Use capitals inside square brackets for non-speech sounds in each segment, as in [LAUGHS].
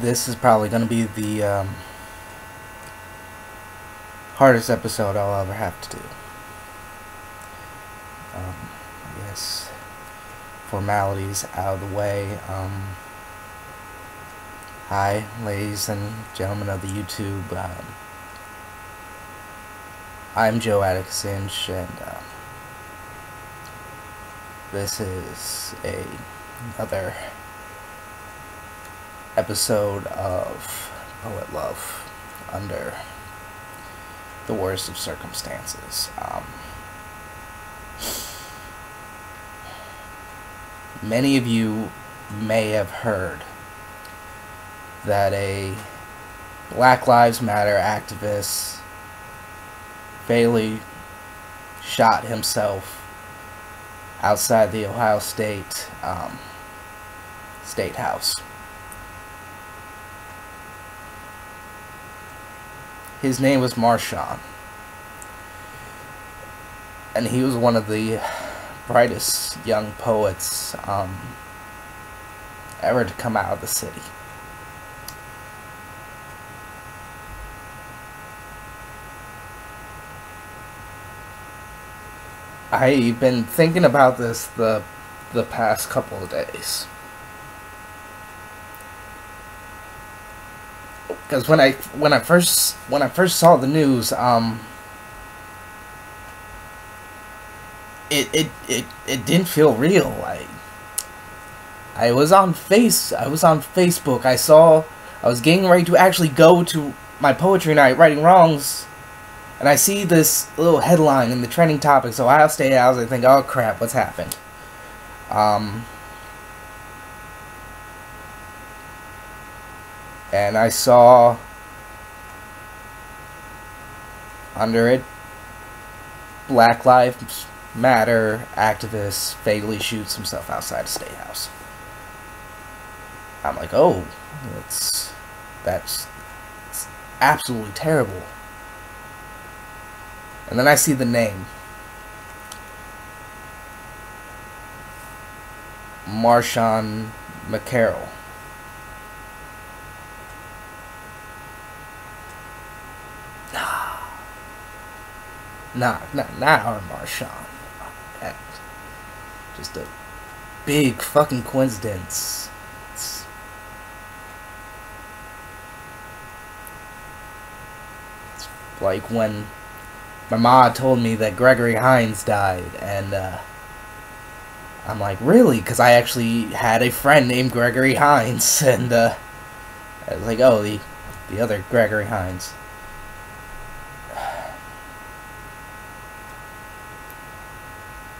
this is probably going to be the um, hardest episode I'll ever have to do. Um, I guess formalities out of the way. Um, hi, ladies and gentlemen of the YouTube. Um, I'm Joe Atticus Inch, and uh, this is a another episode of Poet Love under the worst of circumstances. Um, many of you may have heard that a Black Lives Matter activist fatally shot himself outside the Ohio State um, State House. His name was Marshawn. And he was one of the brightest young poets um, ever to come out of the city. I've been thinking about this the the past couple of days. Because when I when I first when I first saw the news, um, it it it it didn't feel real. Like I was on face I was on Facebook. I saw I was getting ready to actually go to my poetry night, writing wrongs, and I see this little headline in the trending topics, Ohio State. I think, oh crap, what's happened? Um, and I saw under it Black Lives Matter activist fatally shoots himself outside a state house. I'm like, oh, that's that's, that's absolutely terrible. And then I see the name. Marshawn McCarrel. Nah, not, not our Marshawn. That, just a big fucking coincidence. It's, like when my mom told me that Gregory Hines died, and uh, I'm like, really? Because I actually had a friend named Gregory Hines, [LAUGHS] and uh, I was like, oh, the the other Gregory Hines.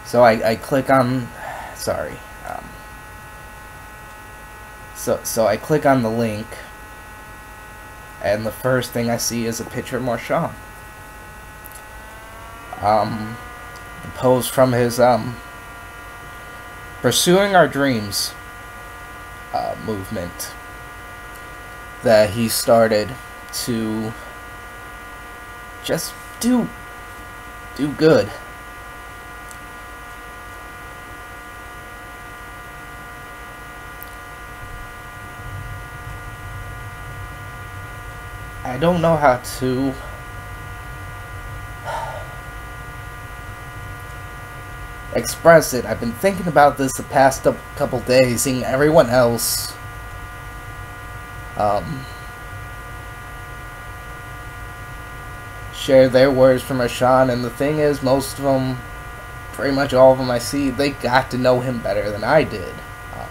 So I, I click on, sorry, um, so so I click on the link, and the first thing I see is a picture of Marshawn um, the post from his um, Pursuing Our Dreams uh, movement that he started to just do do good. I don't know how to express it. I've been thinking about this the past couple days, seeing everyone else um, share their words from Rashawn, and the thing is, most of them, pretty much all of them I see, they got to know him better than I did. Um,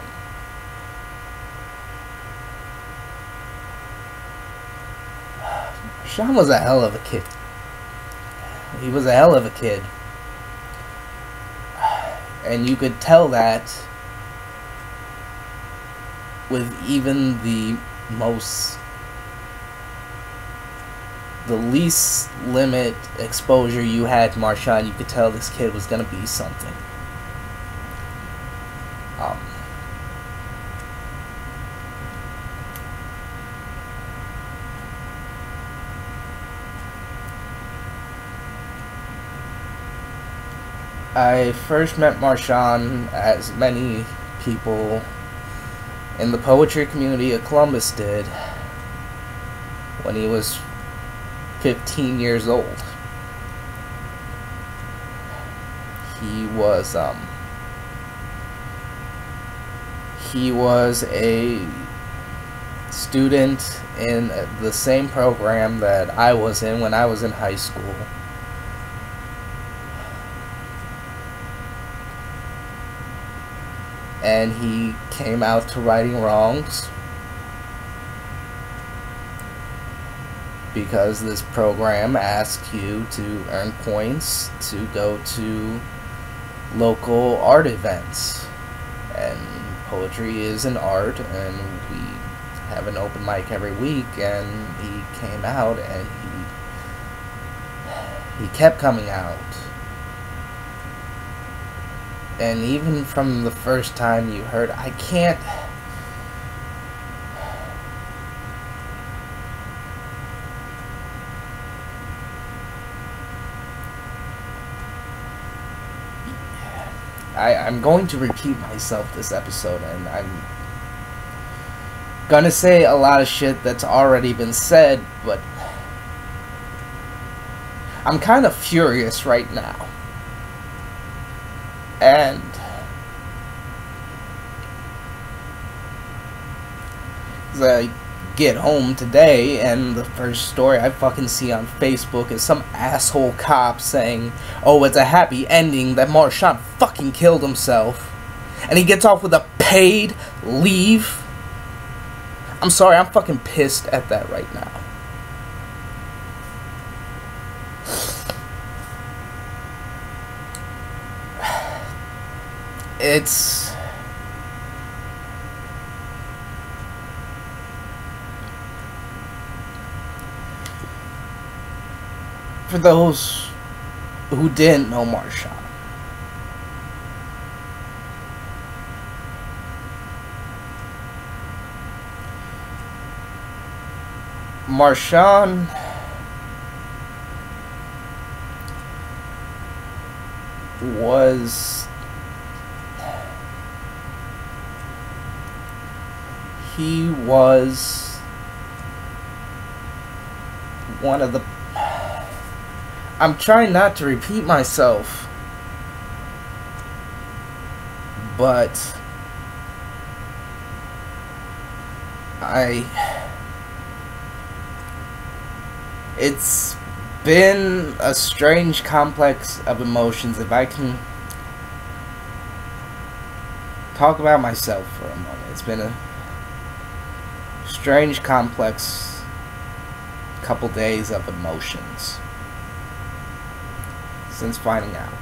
Sean was a hell of a kid. He was a hell of a kid and you could tell that with even the most the least limit exposure you had to Marshawn, you could tell this kid was gonna be something. I first met Marshawn, as many people in the poetry community of Columbus did when he was 15 years old. He was um he was a student in the same program that I was in when I was in high school. And he came out to righting wrongs because this program asks you to earn points to go to local art events. And poetry is an art, and we have an open mic every week. And he came out, and he he kept coming out. And even from the first time you heard, I can't. I, I'm going to repeat myself this episode, and I'm gonna say a lot of shit that's already been said, but I'm kind of furious right now. And I get home today and the first story I fucking see on Facebook is some asshole cop saying, "Oh, it's a happy ending that Marshawn fucking killed himself." And he gets off with a paid leave. I'm sorry, I'm fucking pissed at that right now. It's for those who didn't know Marshawn. Marshawn was he was one of the I'm trying not to repeat myself, but I. It's been a strange complex of emotions. If I can talk about myself for a moment, it's been a strange complex couple days of emotions since finding out.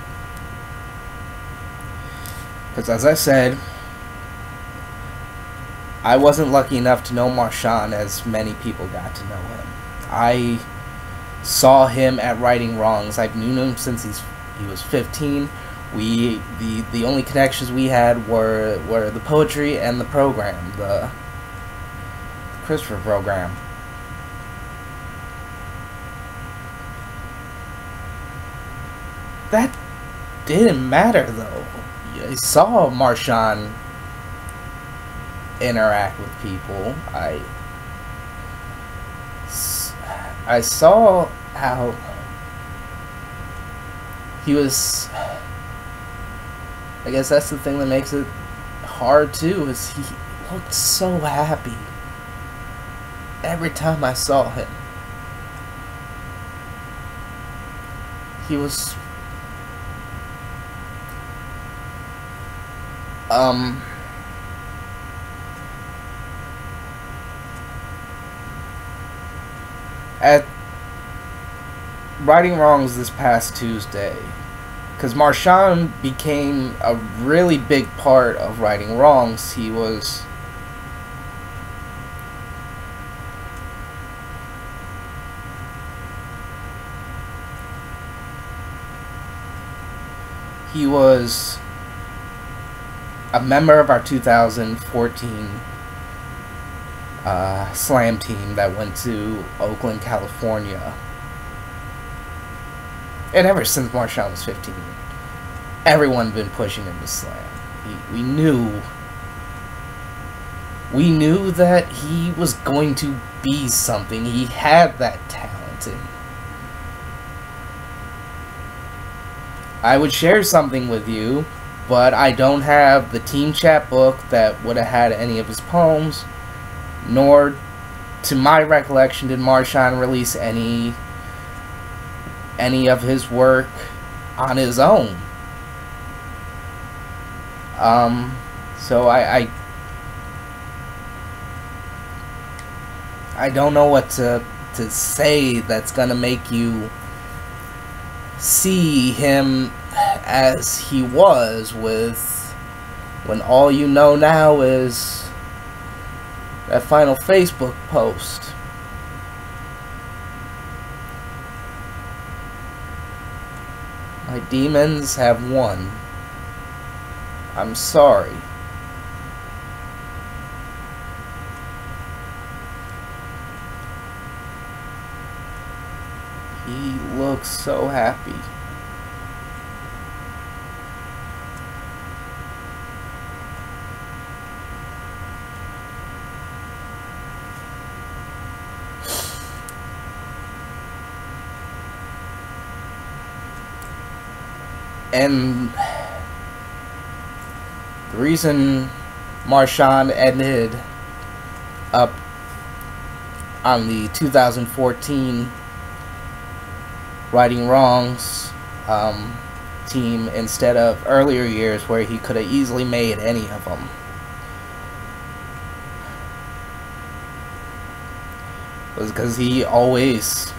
Because as I said, I wasn't lucky enough to know Marshawn as many people got to know him. I saw him at Righting Wrongs. I've known him since he's he was 15. We the the only connections we had were were the poetry and the program, the Christopher program. that didn't matter though. I saw Marshawn interact with people. I I saw how he was I guess that's the thing that makes it hard too is he looked so happy every time I saw him. He was Um, at righting wrongs this past Tuesday, because Marshawn became a really big part of righting wrongs. He was. He was a member of our 2014 uh, slam team that went to Oakland, California. And ever since Marshawn was 15, everyone been pushing him to slam. We, we knew we knew that he was going to be something. He had that talent. And I would share something with you, but I don't have the team chat book that would have had any of his poems, nor, to my recollection, did Marshawn release any any of his work on his own. Um, so I, I I don't know what to to say that's gonna make you see him as he was with when all you know now is that final Facebook post. My demons have won. I'm sorry. He looks so happy. And the reason Marshawn ended up on the 2014 righting wrongs um, team instead of earlier years where he could have easily made any of them. Was because he always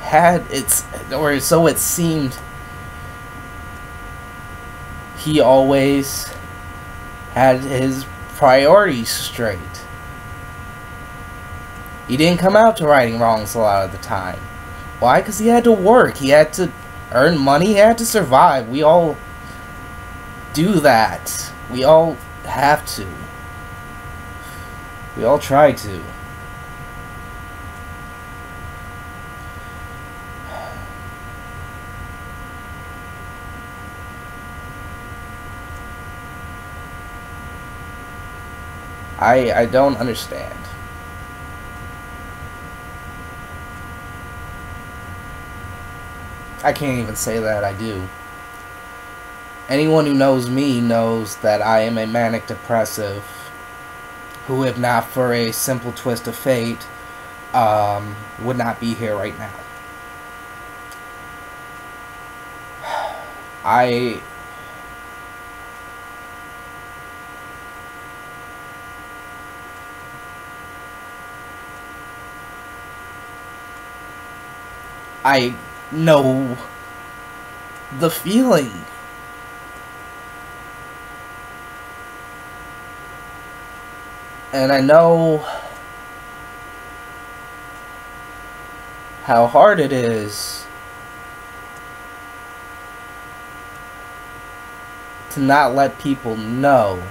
had its, or so it seemed, he always had his priorities straight. He didn't come out to righting wrongs a lot of the time. Why? Because he had to work. He had to earn money. He had to survive. We all do that. We all have to. We all try to. I I don't understand. I can't even say that I do. Anyone who knows me knows that I am a manic depressive who, if not for a simple twist of fate, um, would not be here right now. [SIGHS] I I know the feeling. And I know how hard it is to not let people know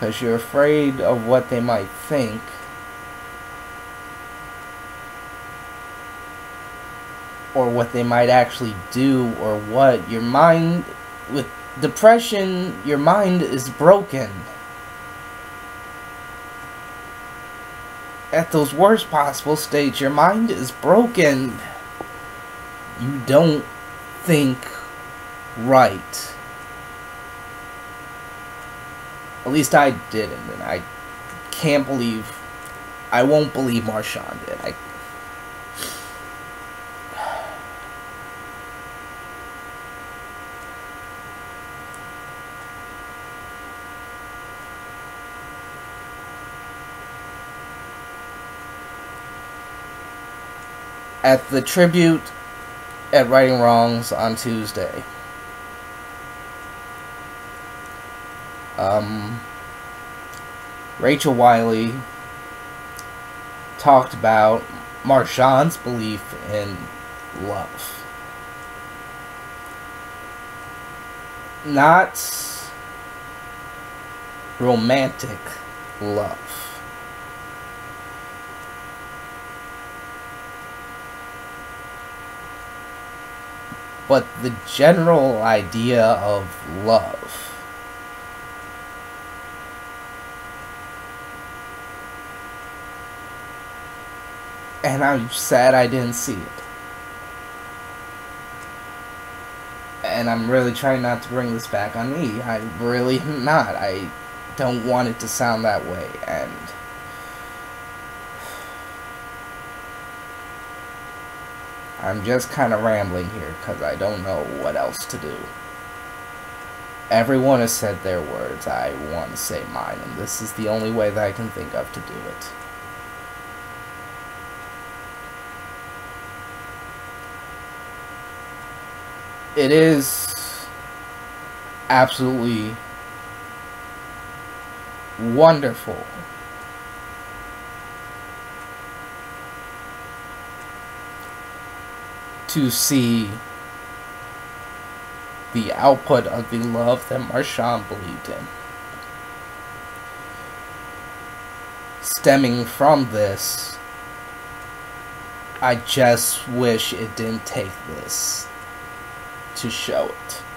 because you're afraid of what they might think. Or what they might actually do, or what. Your mind, with depression, your mind is broken. At those worst possible states, your mind is broken. You don't think right. At least I didn't, and I can't believe. I won't believe Marshawn did. I. At the tribute at Righting Wrongs on Tuesday. Um, Rachel Wiley talked about Marshawn's belief in love. Not romantic love. but the general idea of love. And I'm sad I didn't see it. And I'm really trying not to bring this back on me. I really am not. I don't want it to sound that way. And I'm just kind of rambling here because I don't know what else to do. Everyone has said their words. I want to say mine, and this is the only way that I can think of to do it. It is absolutely wonderful to see the output of the love that Marshawn believed in. Stemming from this, I just wish it didn't take this to show it.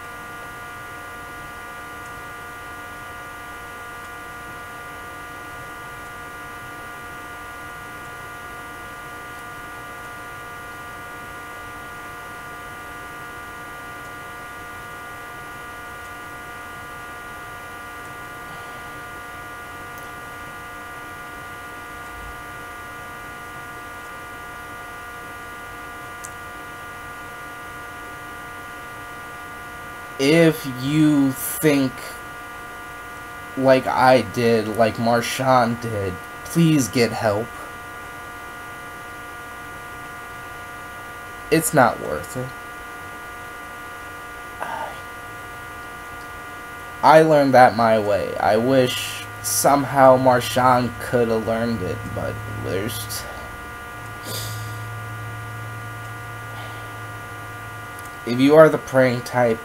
If you think like I did, like Marshawn did, please get help. It's not worth it. I learned that my way. I wish somehow Marshawn could have learned it, but there's... If you are the praying type,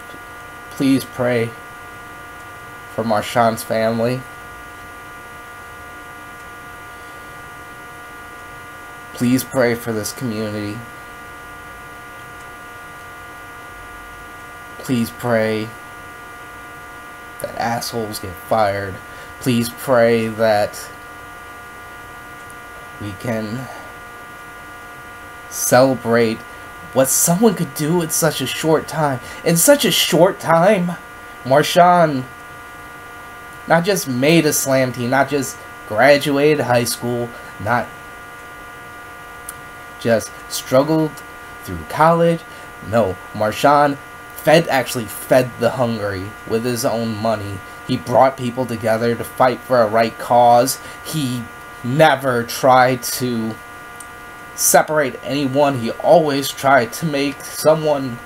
please pray for Marshawn's family. Please pray for this community. Please pray that assholes get fired. Please pray that we can celebrate what someone could do in such a short time. In such a short time, Marshawn not just made a slam team, not just graduated high school, not just struggled through college. No, Marshawn fed actually fed the hungry with his own money. He brought people together to fight for a right cause. He never tried to separate anyone. He always tried to make someone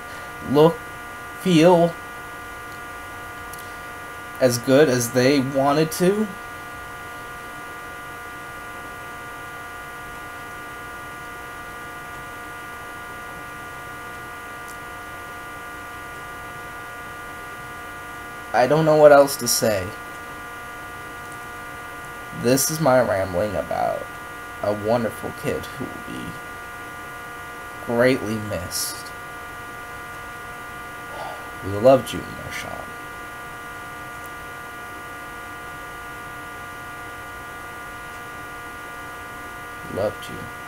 look, feel as good as they wanted to. I don't know what else to say. This is my rambling about a wonderful kid who will be greatly missed. We loved you, Marshawn. Loved you.